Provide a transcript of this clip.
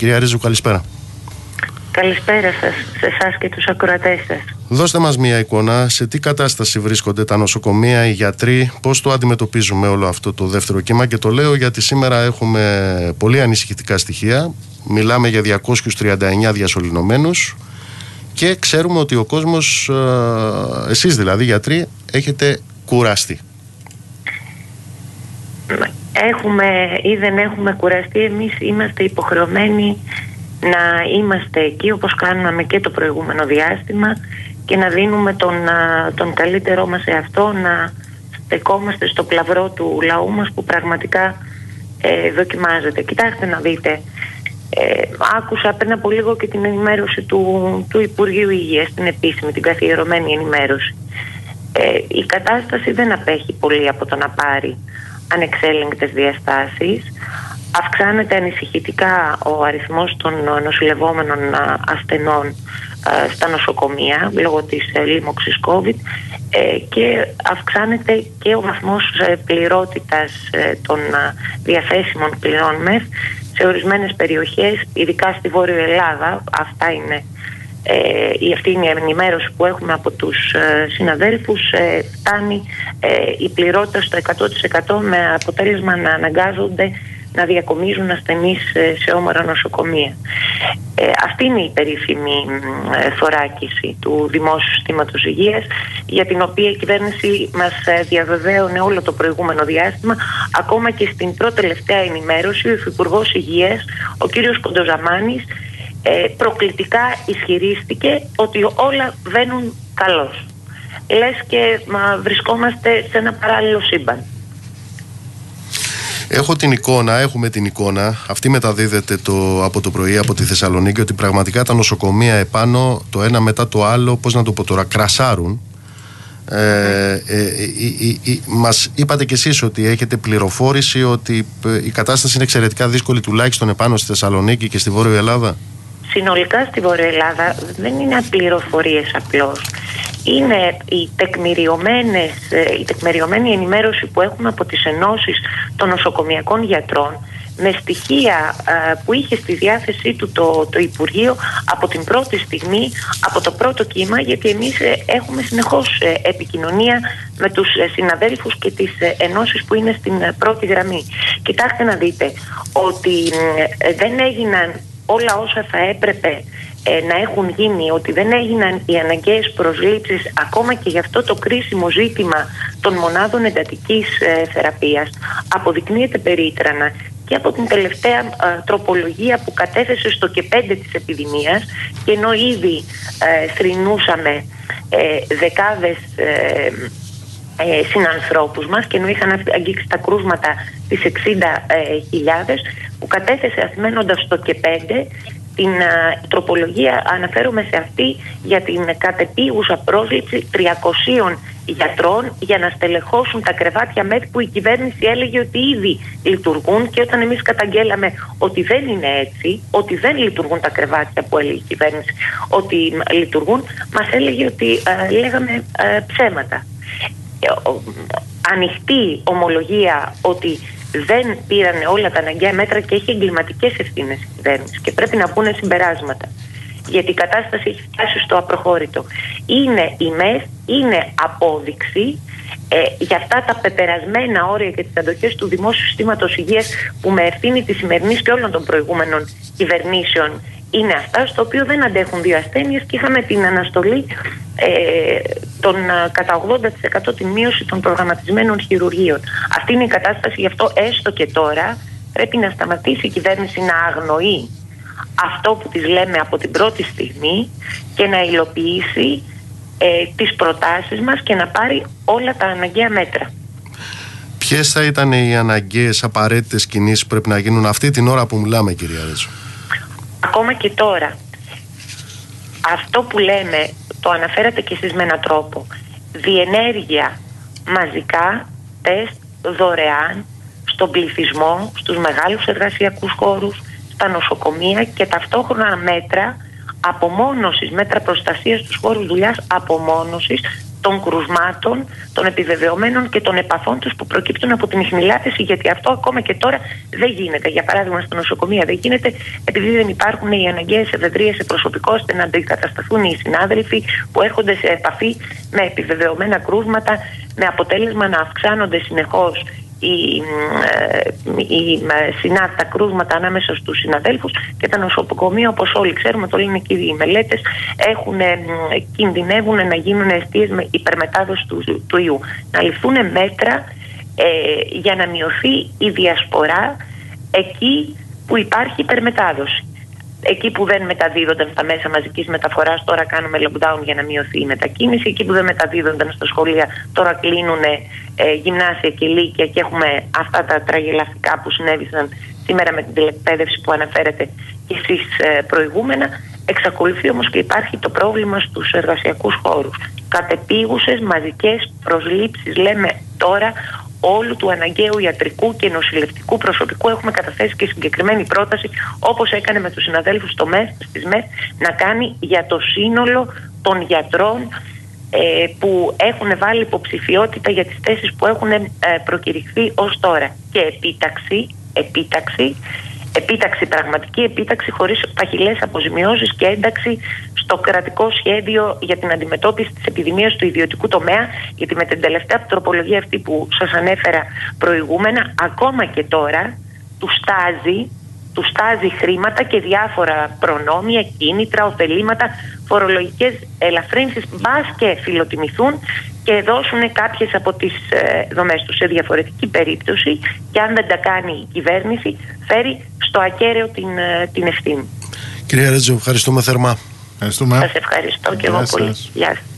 Κυρία Ρίζου, καλησπέρα. Καλησπέρα σας, σε εσάς και τους ακροατές σας. Δώστε μας μια εικόνα σε τι κατάσταση βρίσκονται τα νοσοκομεία, οι γιατροί, πώς το αντιμετωπίζουμε όλο αυτό το δεύτερο κύμα και το λέω γιατί σήμερα έχουμε πολύ ανησυχητικά στοιχεία. Μιλάμε για 239 διασωληνωμένους και ξέρουμε ότι ο κόσμος, ε, εσείς δηλαδή γιατροί, έχετε κουραστεί. Έχουμε ή δεν έχουμε κουραστεί, εμείς είμαστε υποχρεωμένοι να είμαστε εκεί όπως κάναμε και το προηγούμενο διάστημα και να δίνουμε τον, τον καλύτερό μας εαυτό να στεκόμαστε στο πλαυρό του λαού μας που πραγματικά ε, δοκιμάζεται. Κοιτάξτε να δείτε, ε, άκουσα πριν από λίγο και την ενημέρωση του, του Υπουργείου Υγείας, την επίσημη, την καθιερωμένη ενημέρωση. Ε, η κατάσταση δεν απέχει πολύ από το να πάρει ανεξέλεγκτες διαστάσεις. Αυξάνεται ανησυχητικά ο αριθμός των νοσηλευόμενων ασθενών στα νοσοκομεία λόγω της ε, λίμωξης COVID ε, και αυξάνεται και ο βαθμός ε, πληρότητας των διαθέσιμων πληρών μεθ σε ορισμένες περιοχές, ειδικά στη Βόρειο Ελλάδα, αυτά είναι η αυτή είναι η ενημέρωση που έχουμε από τους συναδέλφους φτάνει η πληρότητα στο 100% με αποτέλεσμα να αναγκάζονται να διακομίζουν ασθενείς ε, σε όμορα νοσοκομεία. Ε, αυτή είναι η περίφημη ε, θωράκιση του Δημόσιου Συστήματος Υγείας για την οποία η κυβέρνηση μας ε, διαβεβαίωνε όλο το προηγούμενο διάστημα ακόμα και στην πρώτη τελευταία ενημέρωση ο Υφυπουργός Υγείας, ο κύριος Κοντοζαμάνης προκλητικά ισχυρίστηκε ότι όλα βαίνουν καλώς. Λες και βρισκόμαστε σε ένα παράλληλο σύμπαν. Έχω την εικόνα, έχουμε την εικόνα, αυτή μεταδίδεται το, από το πρωί από τη Θεσσαλονίκη, ότι πραγματικά τα νοσοκομεία επάνω το ένα μετά το άλλο, πώς να το πω τώρα, κρασάρουν. Ε, ε, ε, ε, μας είπατε κι εσείς ότι έχετε πληροφόρηση ότι η κατάσταση είναι εξαιρετικά δύσκολη τουλάχιστον επάνω στη Θεσσαλονίκη και στη Βόρεια Ελλάδα; Συνολικά στη Βόρεια Ελλάδα δεν είναι πληροφορίες απλώς είναι η, τεκμηριωμένες, ε, η τεκμηριωμένη ενημέρωση που έχουμε από τις ενώσεις των νοσοκομιακών γιατρών με στοιχεία ε, που είχε στη διάθεσή του το, το Υπουργείο από την πρώτη στιγμή, από το πρώτο κύμα, γιατί εμείς ε, έχουμε συνεχώς επικοινωνία με τους συναδέλφους και τις ενώσεις που είναι στην πρώτη γραμμή. Κοιτάξτε να δείτε ότι δεν έγιναν όλα όσα θα έπρεπε ε, να έχουν γίνει, ότι δεν έγιναν οι αναγκαίες προσλήψεις ακόμα και για αυτό το κρίσιμο ζήτημα των μονάδων εντατικής ε, θεραπείας αποδεικνύεται περίτρανα. Και από την τελευταία ε, τροπολογία που κατέθεσε στο και πέντε της επιδημίας και ενώ ήδη ε, θρυνούσαμε ε, δεκάδες ε, συνανθρώπους μας και ενώ είχαν αγγίξει τα κρούσματα τις 60.000 που κατέθεσε ασμένοντας στο και πέντε την τροπολογία αναφέρομαι σε αυτή για την κατεπίγουσα πρόσληψη 300 γιατρών για να στελεχώσουν τα κρεβάτια ΜΕΘ που η κυβέρνηση έλεγε ότι ήδη λειτουργούν και όταν εμείς καταγγέλαμε ότι δεν είναι έτσι, ότι δεν λειτουργούν τα κρεβάτια που έλεγε η κυβέρνηση ότι λειτουργούν, μας έλεγε ότι λέγαμε ψέματα. Ε, ανοιχτή ομολογία ότι δεν πήραν όλα τα αναγκαία μέτρα και έχει εγκληματικές ευθύνες η κυβέρνηση και πρέπει να πούνε συμπεράσματα. Γιατί η κατάσταση έχει φτάσει στο απροχώρητο. Είναι η ΜΕΘ, είναι απόδειξη ε, για αυτά τα πεπερασμένα όρια και τις αντοχές του δημόσιου συστήματος υγείας που με ευθύνη της σημερινής και όλων των προηγούμενων κυβερνήσεων είναι αυτά στο οποίο δεν αντέχουν δύο ασθένειες και είχαμε την αναστολή ε, των, κατά 80% τη μείωση των προγραμματισμένων χειρουργείων. Αυτή είναι η κατάσταση, γι' αυτό έστω και τώρα πρέπει να σταματήσει η κυβέρνηση να αγνοεί αυτό που τις λέμε από την πρώτη στιγμή και να υλοποιήσει ε, τις προτάσεις μας και να πάρει όλα τα αναγκαία μέτρα. Ποιες θα ήταν οι αναγκαίες απαραίτητες κινήσεις που πρέπει να γίνουν αυτή την ώρα που μιλάμε κυρία Ρέτσο; Ακόμα και τώρα αυτό που λέμε το αναφέρατε και εσείς με έναν τρόπο. Διενέργεια μαζικά τεστ δωρεάν στον πληθυσμό, στους μεγάλους εργασιακούς χώρους, στα νοσοκομεία και ταυτόχρονα μέτρα απομόνωσης, μέτρα προστασίας στους χώρους δουλειάς απομόνωσης των κρουσμάτων, των επιβεβαιωμένων και των επαφών τους που προκύπτουν από την ιχνηλάτηση, γιατί αυτό ακόμα και τώρα δεν γίνεται. Για παράδειγμα, στα νοσοκομεία δεν γίνεται, επειδή δεν υπάρχουν οι αναγκαίες ευεδρίε σε προσωπικό, ώστε να αντικατασταθούν οι συνάδελφοι που έρχονται σε επαφή με επιβεβαιωμένα κρούσματα, με αποτέλεσμα να αυξάνονται συνεχώς η, η, συνάρτα κρούσματα ανάμεσα στους συναδέλφους και τα νοσοκομεία όπως όλοι ξέρουμε το λένε και οι μελέτες έχουν, κινδυνεύουν να γίνουν αιστείες με υπερμετάδοση του, του ιού. Να ληφθούν μέτρα ε, για να μειωθεί η διασπορά εκεί που υπάρχει υπερμετάδοση εκεί που δεν μεταδίδονταν στα μέσα μαζικής μεταφοράς τώρα κάνουμε lockdown για να μειωθεί η μετακίνηση. Εκεί που δεν μεταδίδονταν στα σχολεία τώρα κλείνουν ε, γυμνάσια και λύκεια και έχουμε αυτά τα τραγελαφικά που συνέβησαν σήμερα με την τηλεκπαίδευση που αναφέρετε και εσείς ε, προηγούμενα. Εξακολουθεί όμως και υπάρχει το πρόβλημα στους εργασιακούς χώρους. Κατεπίγουσες μαζικές προσλήψεις λέμε τώρα όλου του αναγκαίου ιατρικού και νοσηλευτικού προσωπικού έχουμε καταθέσει και συγκεκριμένη πρόταση όπως έκανε με τους συναδέλφους στο ΜΕΣ, στις ΜΕΣ να κάνει για το σύνολο των γιατρών ε, που έχουν βάλει υποψηφιότητα για τις θέσεις που έχουν ε, προκηρυχθεί ως τώρα. Και επίταξη, επίταξη επίταξη, πραγματική επίταξη χωρίς παχυλές αποζημιώσεις και ένταξη στο κρατικό σχέδιο για την αντιμετώπιση της επιδημίας του ιδιωτικού τομέα γιατί με την τελευταία τροπολογία αυτή που σας ανέφερα προηγούμενα ακόμα και τώρα του στάζει του στάζει χρήματα και διάφορα προνόμια, κίνητρα, ωφελήματα, φορολογικές ελαφρύνσεις, μπας και φιλοτιμηθούν και δώσουν κάποιες από τις ε, δομές τους σε διαφορετική περίπτωση και αν δεν τα κάνει η κυβέρνηση φέρει στο ακέραιο την, ε, την ευθύνη. Κυρία Ρέτζο, ευχαριστούμε θερμά. Ευχαριστούμε. Σας ευχαριστώ και εγώ πολύ. Γεια σας.